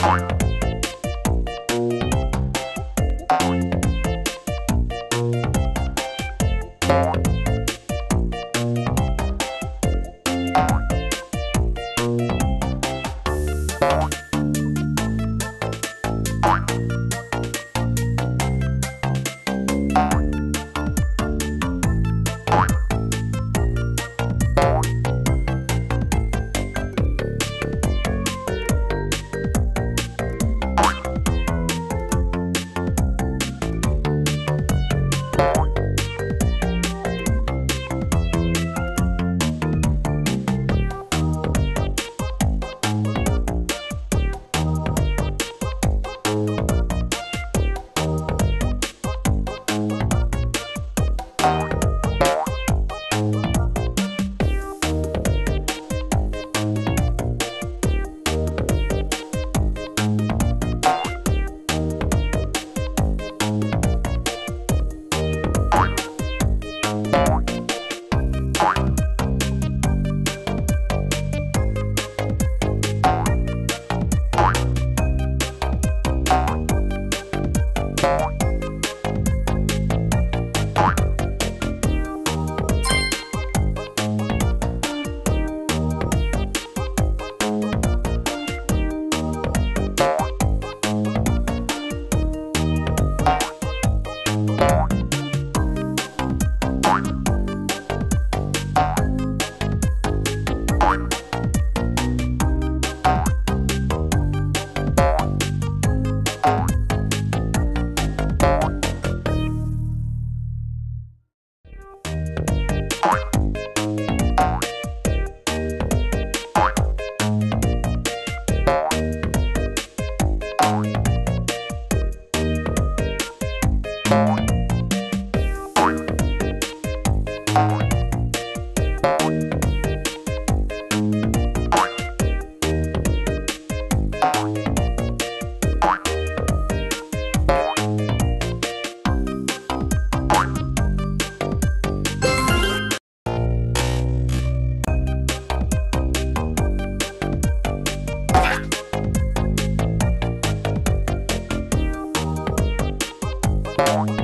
Bye. you Bye. Bye.